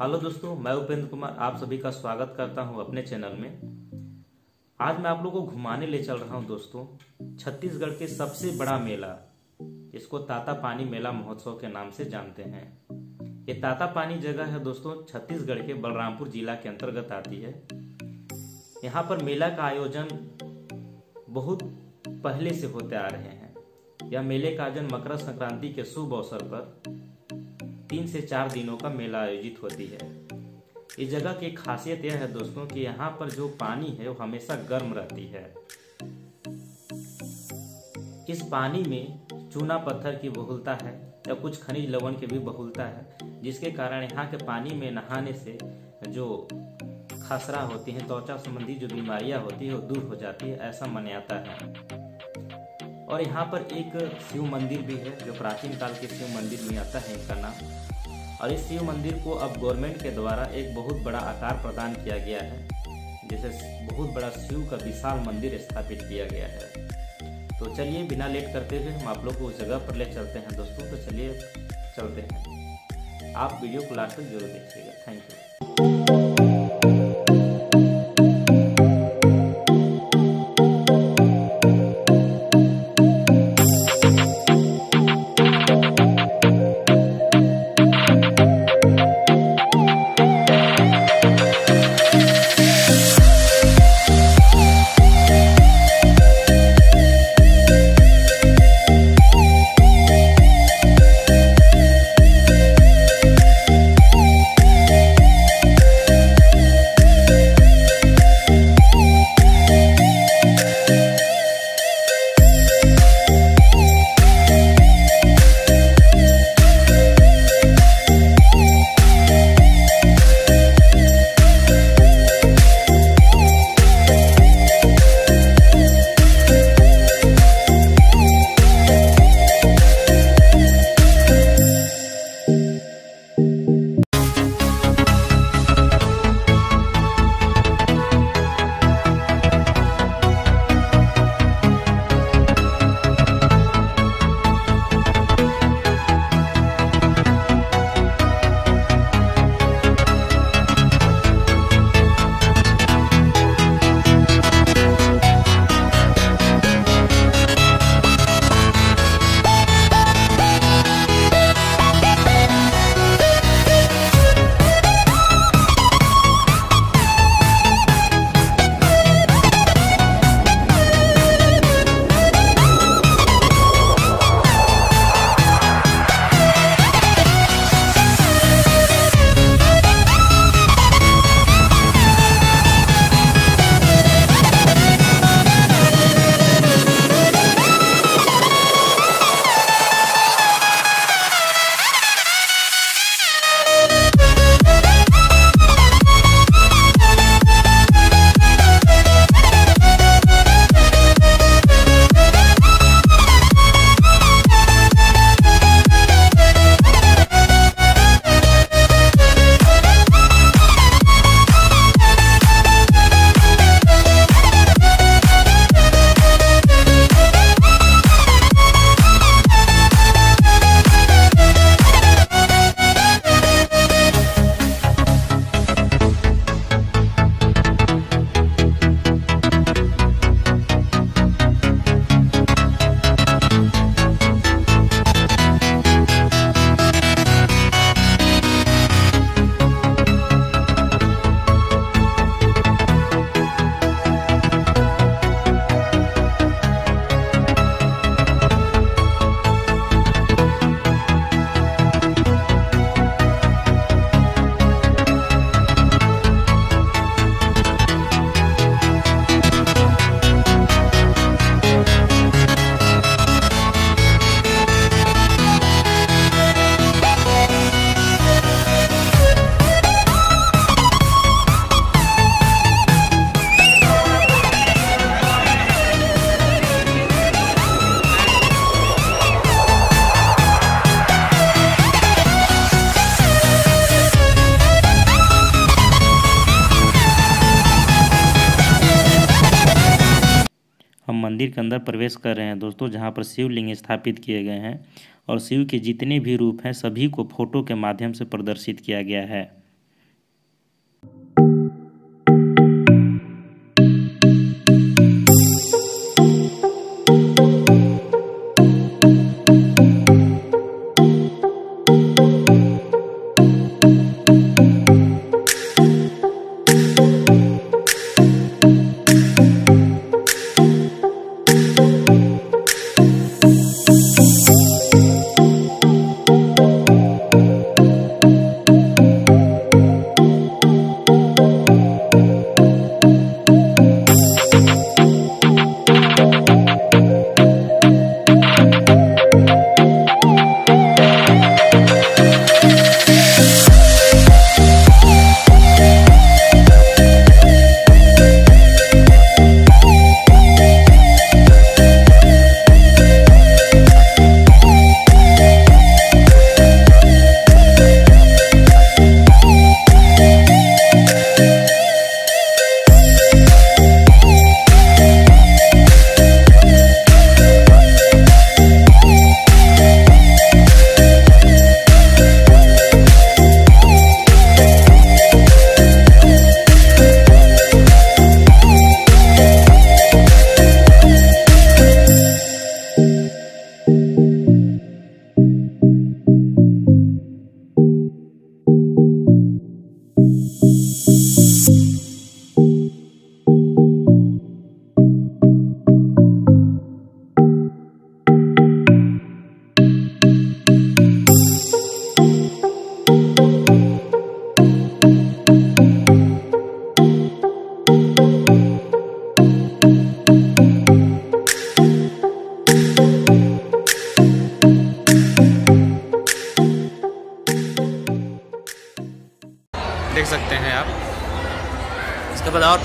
Hello दोस्तों, मैं उपेंद्र कुमार आप सभी का स्वागत करता हूँ अपने चैनल में। आज मैं आप लोगों को घुमाने ले चल रहा हूँ दोस्तों, छत्तीसगढ़ के सबसे बड़ा मेला इसको ताता पानी मेला महोत्सव के नाम से जानते हैं। ये ताता पानी जगह है दोस्तों, छत्तीसगढ़ के बलरामपुर जिला के अंतर्गत आती है। यहाँ पर मेला का आयोजन बहुत पहले से होते आ रहे हैं। यह मेले का आयोजन मकर संक्रांति के शुभ अवसर पर तीन से चार दिनों का मेला आयोजित होती है। इस जगह की खासियत यह है दोस्तों कि यहाँ पर जो पानी है, वो हमेशा गर्म रहती है। इस पानी में चूना पत्थर की बहुलता है या कुछ खनिज लवण की भी बहुलता है, जिसके कारण यहाँ के पानी में नहाने से जो खसरा होती है, त्वचा संबंधी जो बीमारियाँ होती है, वो दूर हो जाती है, ऐसा मान्यता है। और यहाँ पर एक शिव मंदिर भी है, जो प्राचीन काल के शिव मंदिर में आता है इनका नाम। और इस शिव मंदिर को अब गवर्नमेंट के द्वारा एक बहुत बड़ा आकार प्रदान किया गया है, जैसे बहुत बड़ा शिव का विशाल मंदिर स्थापित किया गया है। तो चलिए, बिना लेट करते हुए हम आप लोग को उस जगह पर ले चलते हैं। दोस्तों तो चलिए, चलते हैं। आप वीडियो को लास्ट तक ज़रूर देखिएगा। थैंक यू मंदिर के अंदर प्रवेश कर रहे हैं दोस्तों, जहाँ पर शिवलिंग स्थापित किए गए हैं और शिव के जितने भी रूप हैं, सभी को फ़ोटो के माध्यम से प्रदर्शित किया गया है।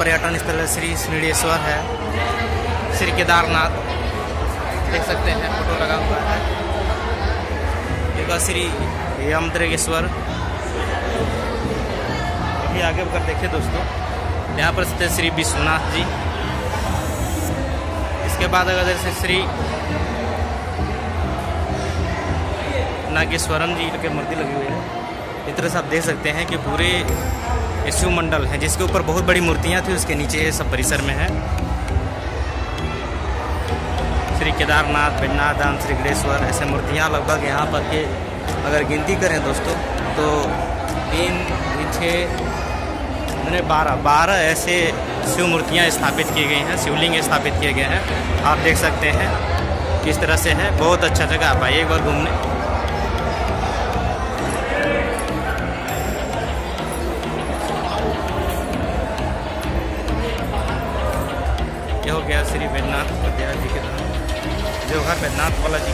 पर्यटन स्थल श्री श्रीडेश्वर है, श्री केदारनाथ, देख सकते हैं फ़ोटो लगा हुआ है। श्री यमद्रेश्वर अभी आगे बढ़कर देखिए दोस्तों, यहाँ पर स्थित श्री विश्वनाथ जी। इसके बाद अगर जैसे श्री नागेश्वरम जी के मूर्ति लगी हुई है। इस तरह से आप देख सकते हैं कि पूरे शिव मंडल है, जिसके ऊपर बहुत बड़ी मूर्तियाँ थी, उसके नीचे ये सब परिसर में है। श्री केदारनाथ बिन्नाथ धाम श्री गणेश्वर, ऐसे मूर्तियाँ लगभग यहाँ पर के अगर गिनती करें दोस्तों तो तीन छः मैंने बारह बारह ऐसे शिव मूर्तियाँ स्थापित की गई हैं, शिवलिंग स्थापित किए गए हैं। आप देख सकते हैं, किस तरह से है, बहुत अच्छा जगह आप आइए एक बार घूमने। जो घर बैद्यनाथ वाला जी।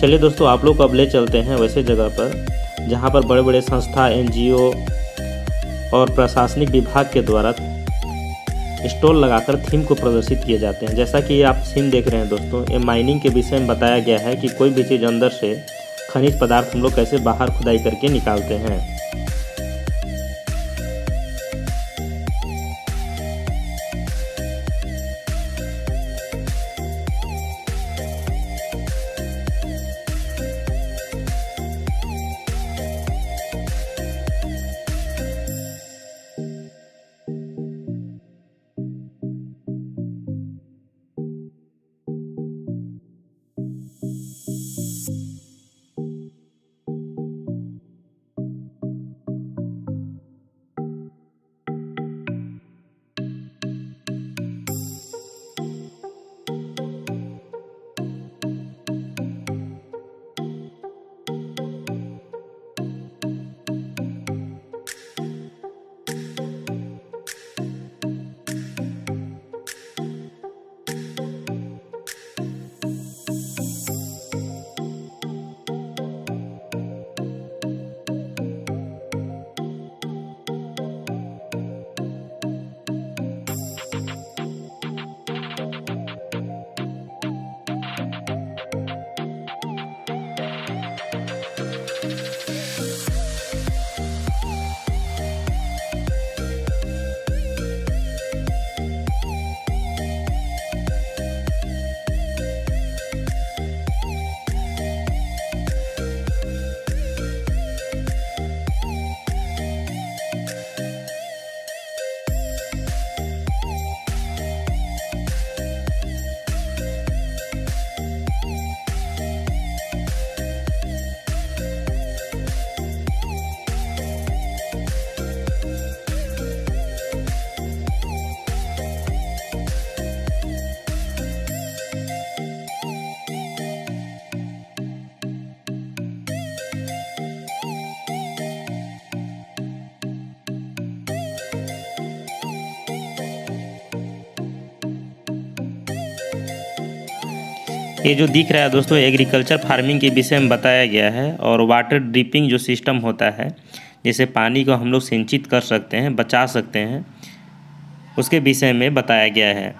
चलिए दोस्तों, आप लोग अब ले चलते हैं वैसे जगह पर, जहाँ पर बड़े बड़े संस्था, एनजीओ और प्रशासनिक विभाग के द्वारा स्टॉल लगाकर थीम को प्रदर्शित किए जाते हैं। जैसा कि आप सीन देख रहे हैं दोस्तों, ये माइनिंग के विषय में बताया गया है कि कोई भी चीज़ अंदर से खनिज पदार्थ हम लोग कैसे बाहर खुदाई करके निकालते हैं। ये जो दिख रहा है दोस्तों एग्रीकल्चर फ़ार्मिंग के विषय में बताया गया है और वाटर ड्रिपिंग जो सिस्टम होता है, जैसे पानी को हम लोग सिंचित कर सकते हैं, बचा सकते हैं, उसके विषय में बताया गया है।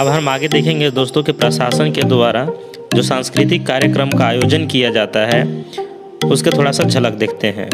अब हम आगे देखेंगे दोस्तों के प्रशासन के द्वारा जो सांस्कृतिक कार्यक्रम का आयोजन किया जाता है, उसके थोड़ा सा झलक देखते हैं।